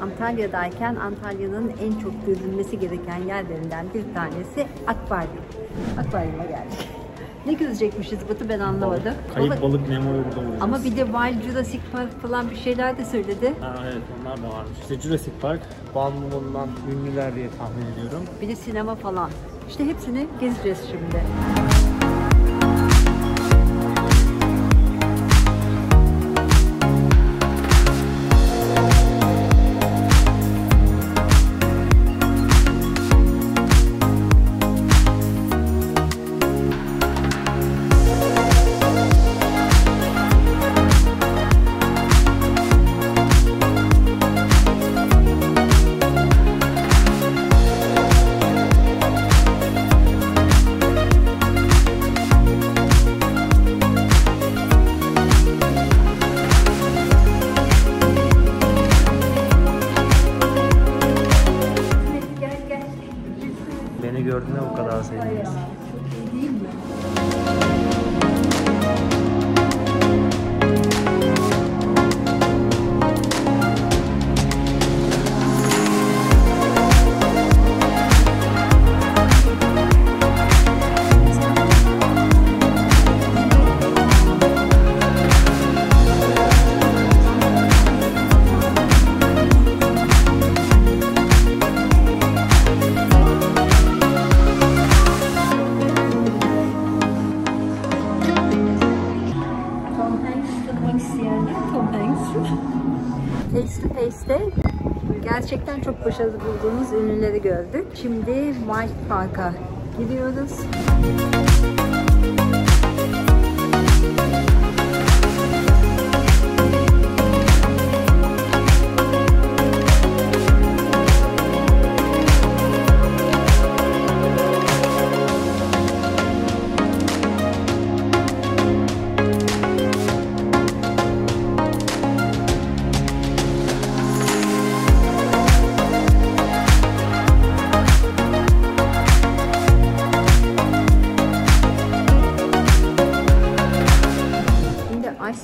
Antalya'dayken Antalya'nın en çok görülmesi gereken yerlerinden bir tanesi akvaryum. Akvaryuma geldik. Ne görecekmişiz Batı ben anlamadım. Kayıp Baba- balık Nemo'yu burada bulacağız. Ama bir de Wild Jurassic Park falan bir şeyler de söyledi. Ha, evet onlar da varmış. İşte Jurassic Park bağımlılığından ünlüler diye tahmin ediyorum. Bir de sinema falan. İşte hepsini gezeceğiz şimdi. Gördüğünde o kadar sevdiniz. Gerçekten çok başarılı bulduğumuz ünlüleri gördük. Şimdi Wild Park'a gidiyoruz.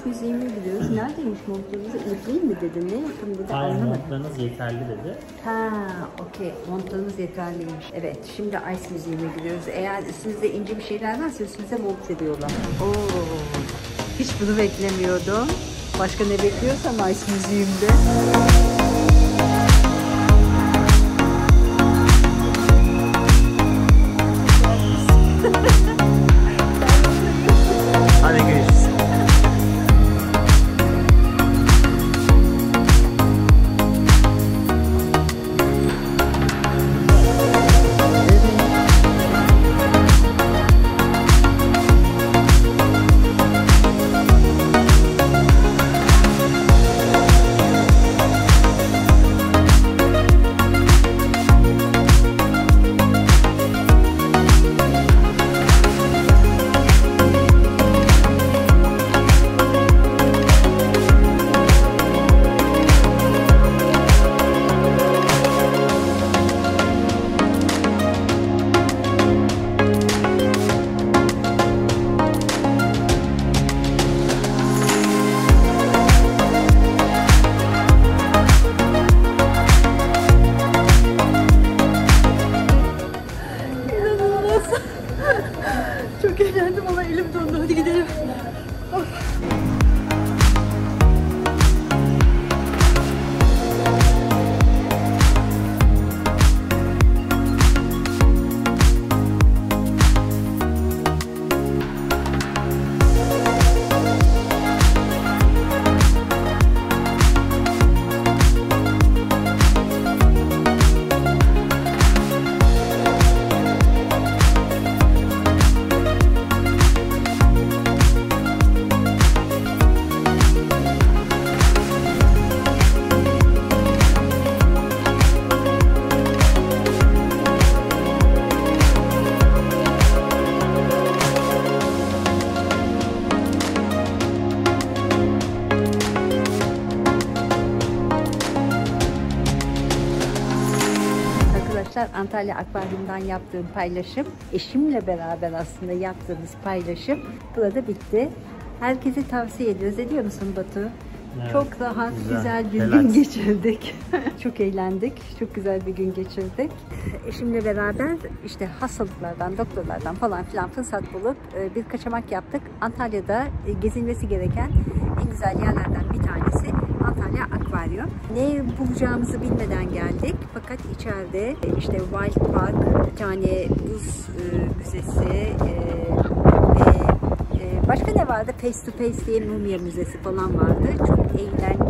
Şimdi Ice Müziği'ne gidiyoruz. Neredeymiş montlarımızı? İzleyin mi dedi? Ne yapın dedi? Hayır Anlamadım. montlarınız yeterli dedi. Ha, okey. Montlarımız yeterliymiş. Evet, şimdi Ice Müziği'ne gidiyoruz. Eğer üstünüzde ince bir şeyler varsa üstünüze mont veriyorlar. Oo, hiç bunu beklemiyordum. Başka ne bekliyorsam Ice Müziği'mde. Antalya Akvaryum'dan yaptığım paylaşım, eşimle beraber aslında yaptığımız paylaşım burada bitti. Herkese tavsiye ediyoruz. Ediyor musun Batu? Evet, Çok daha güzel, güzel, bir relax. gün geçirdik. çok eğlendik. Çok güzel bir gün geçirdik. Eşimle beraber işte hastalıklardan, doktorlardan falan filan fırsat bulup e, bir kaçamak yaptık. Antalya'da e, gezilmesi gereken en güzel yerlerden bir tanesi Antalya Akvaryum. Ne bulacağımızı bilmeden geldik. Fakat içeride e, işte Wild Park, bir tane buz e, müzesi e, ve başka ne vardı? Face to Face diye mumya müzesi falan vardı. Çok eğlenceli,